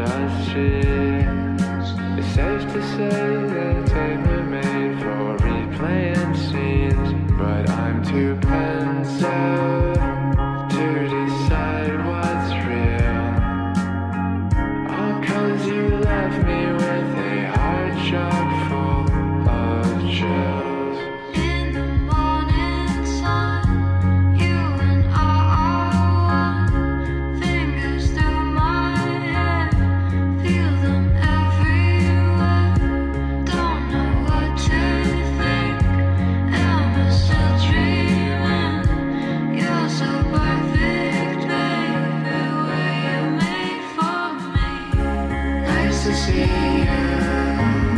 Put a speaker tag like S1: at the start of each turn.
S1: does. It's safe to say. To see you.